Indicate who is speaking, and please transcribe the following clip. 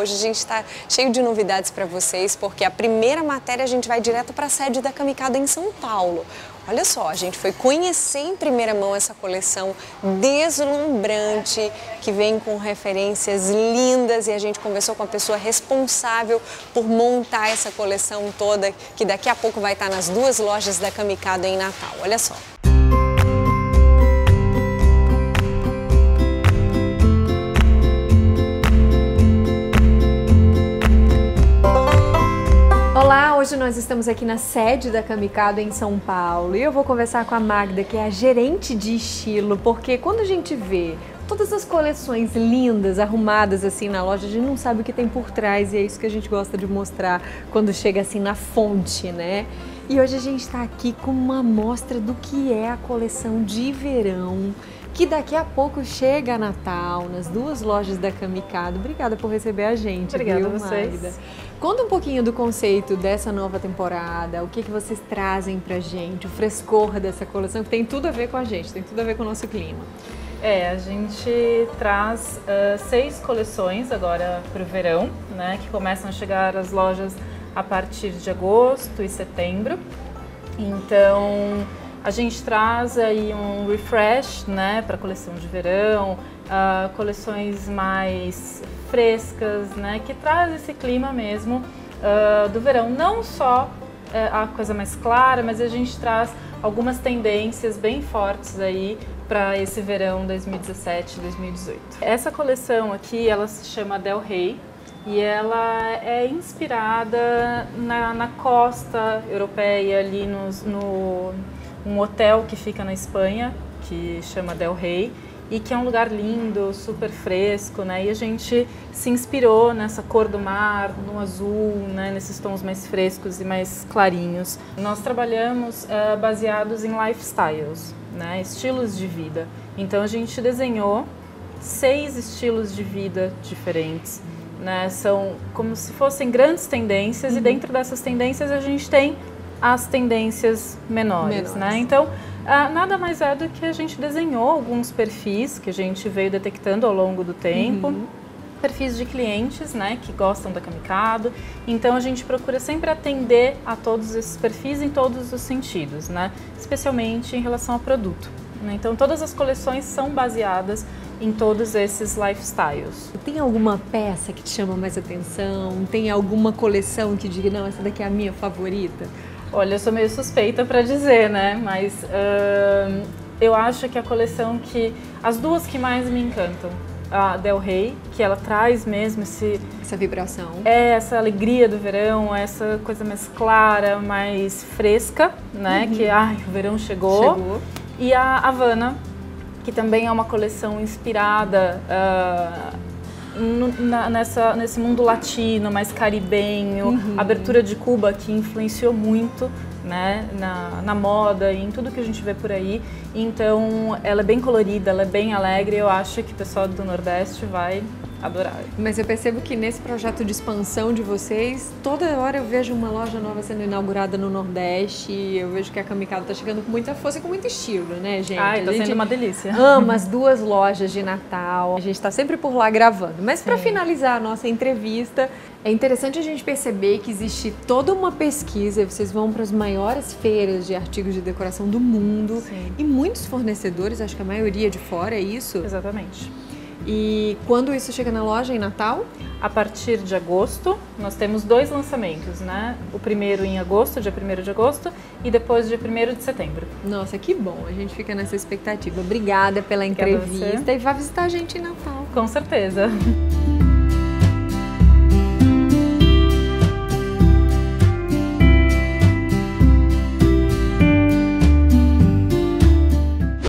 Speaker 1: Hoje a gente está cheio de novidades para vocês, porque a primeira matéria a gente vai direto para a sede da Kamikado em São Paulo. Olha só, a gente foi conhecer em primeira mão essa coleção deslumbrante, que vem com referências lindas e a gente conversou com a pessoa responsável por montar essa coleção toda, que daqui a pouco vai estar nas duas lojas da Kamikado em Natal. Olha só. Olá, hoje nós estamos aqui na sede da Kamikado em São Paulo e eu vou conversar com a Magda, que é a gerente de estilo, porque quando a gente vê todas as coleções lindas, arrumadas assim na loja, a gente não sabe o que tem por trás e é isso que a gente gosta de mostrar quando chega assim na fonte, né? E hoje a gente está aqui com uma amostra do que é a coleção de verão que daqui a pouco chega Natal nas duas lojas da Kamikado. Obrigada por receber a gente.
Speaker 2: Obrigada
Speaker 1: viu,
Speaker 2: a vocês.
Speaker 1: Magda? Conta um pouquinho do conceito dessa nova temporada, o que, que vocês trazem pra gente, o frescor dessa coleção, que tem tudo a ver com a gente, tem tudo a ver com o nosso clima.
Speaker 2: É, a gente traz uh, seis coleções agora para o verão, né, que começam a chegar às lojas a partir de agosto e setembro. Então, a gente traz aí um refresh, né, para a coleção de verão, uh, coleções mais frescas, né, que traz esse clima mesmo uh, do verão. Não só uh, a coisa mais clara, mas a gente traz algumas tendências bem fortes aí para esse verão 2017-2018. Essa coleção aqui, ela se chama Del Rey, e ela é inspirada na, na costa europeia, ali nos, no, um hotel que fica na Espanha, que chama Del Rey, e que é um lugar lindo, super fresco, né? E a gente se inspirou nessa cor do mar, no azul, né? Nesses tons mais frescos e mais clarinhos. Nós trabalhamos uh, baseados em lifestyles, né? Estilos de vida. Então a gente desenhou seis estilos de vida diferentes, né? São como se fossem grandes tendências uhum. e dentro dessas tendências a gente tem as tendências menores, menores. né? Então, ah, nada mais é do que a gente desenhou alguns perfis que a gente veio detectando ao longo do tempo. Uhum. Perfis de clientes, né, que gostam da Kamikado. Então a gente procura sempre atender a todos esses perfis em todos os sentidos, né, especialmente em relação ao produto. Né? Então todas as coleções são baseadas em todos esses lifestyles.
Speaker 1: Tem alguma peça que te chama mais atenção? Tem alguma coleção que diga, não, essa daqui é a minha favorita?
Speaker 2: Olha, eu sou meio suspeita para dizer, né? Mas uh, eu acho que a coleção que. As duas que mais me encantam. A Del Rey, que ela traz mesmo esse.
Speaker 1: Essa vibração.
Speaker 2: É, essa alegria do verão, essa coisa mais clara, mais fresca, né? Uhum. Que, ai, o verão chegou.
Speaker 1: Chegou.
Speaker 2: E a Havana, que também é uma coleção inspirada. Uh, na, nessa, nesse mundo latino, mais caribenho, uhum. abertura de Cuba que influenciou muito né, na, na moda e em tudo que a gente vê por aí. Então ela é bem colorida, ela é bem alegre. Eu acho que o pessoal do Nordeste vai adorar.
Speaker 1: Mas eu percebo que nesse projeto de expansão de vocês, toda hora eu vejo uma loja nova sendo inaugurada no Nordeste. Eu vejo que a Kamikado está chegando com muita força e com muito estilo, né, gente?
Speaker 2: Ai, tá sendo uma delícia.
Speaker 1: Ama as duas lojas de Natal. A gente está sempre por lá gravando. Mas para finalizar a nossa entrevista, é interessante a gente perceber que existe toda uma pesquisa. Vocês vão para as maiores feiras de artigos de decoração do mundo
Speaker 2: Sim.
Speaker 1: e muitos fornecedores, acho que a maioria de fora é isso.
Speaker 2: Exatamente.
Speaker 1: E quando isso chega na loja em Natal?
Speaker 2: A partir de agosto, nós temos dois lançamentos, né? O primeiro em agosto, dia 1 de agosto, e depois dia 1 de setembro.
Speaker 1: Nossa, que bom, a gente fica nessa expectativa. Obrigada pela entrevista e vá visitar a gente em Natal.
Speaker 2: Com certeza.